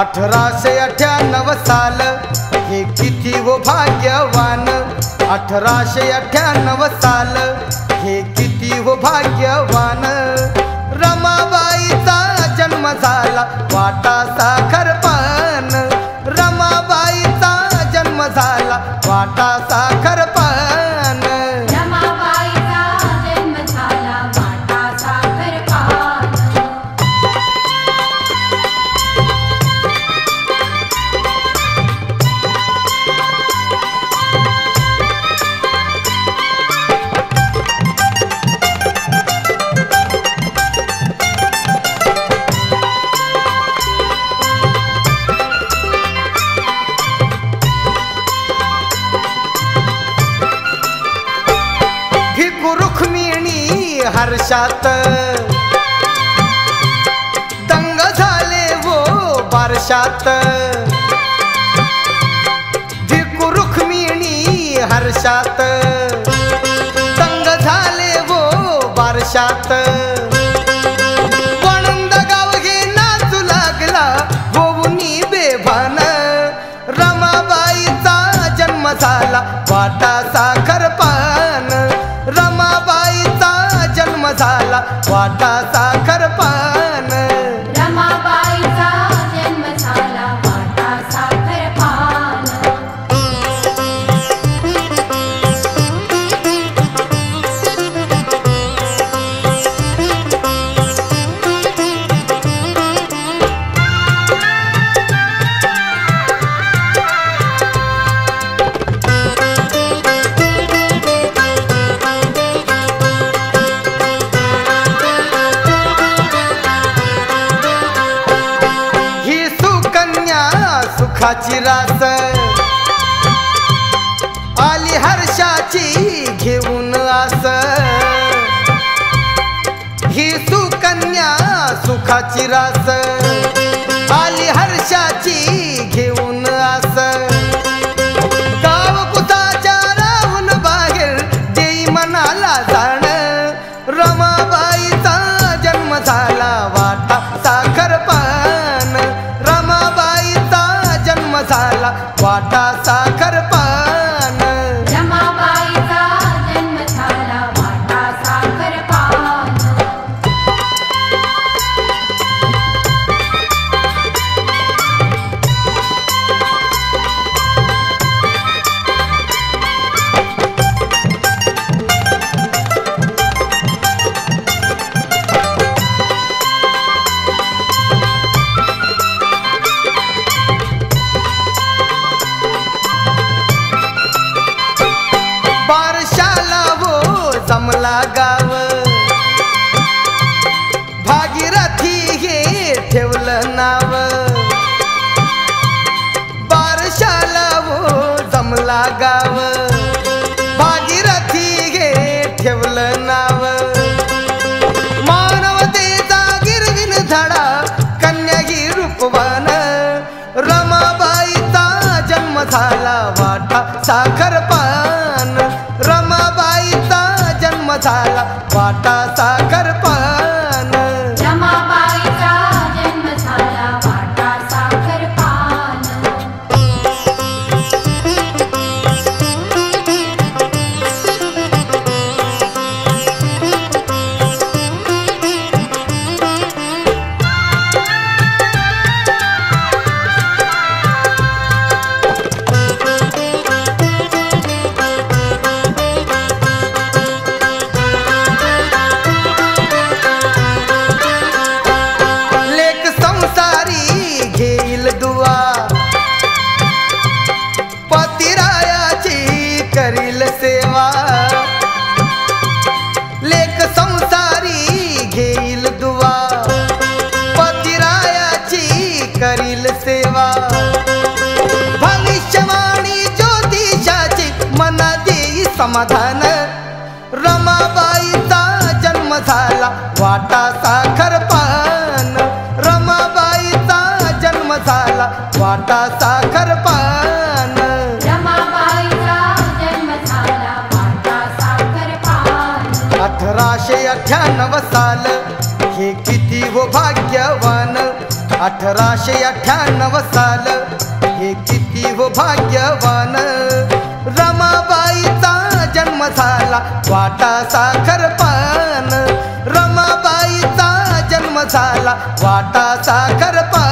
अठराशे अठ्ठ्याण्णव साल हे किती व भाग्यवान? अठराशे अठ्ठ्याण्णव साल हे किती व भाग्यवान? रमाबाईचा जन्म झाला वाटा साखर पान रमाबाईचा जन्म झाला वाटा साखर हर्षात. दंग झाले वो बारशात. भिकू रुक्मिणी हर्षात. दंग झाले वो बारशात. झाला वाटा सुखाची रास. आली हर्षाची घेऊन आस. ही सुकन्या सुखाची रास. आली हर्षाची घेऊन आस. गाव कुताच्या राहून बाहेर देई मनाला जाण. रमाबा वाटा पा आपला गाव भागीरथी हे ठेवलं नाव. बारशाला हो वो जमला गाव भागीरथी हे ठेवलं नाव. मानवतेचा गिरविन झाडा कन्याही रूपवान. रमाबाईचा जन्म झाला वा. वाटा करील सेवा. लेख संसारी घेईल दुवा. पतिरायाची करील सेवा. भविष्यवाणी ज्योतिषाची मना देई समाधान. रमाबाईचा जन्म झाला वाटा साखर पान. रमाबाईचा जन्म झाला वाटा साखर अठराशे अठ्ठ्याण्णव साल हे किती हो भाग्यवान? अठराशे अठ्ठ्याण्णव साल हे किती हो भाग्यवान? रमाबाईचा जन्म झाला वाटा साखर पान. रमाबाईचा जन्म झाला वाटा साखर पान.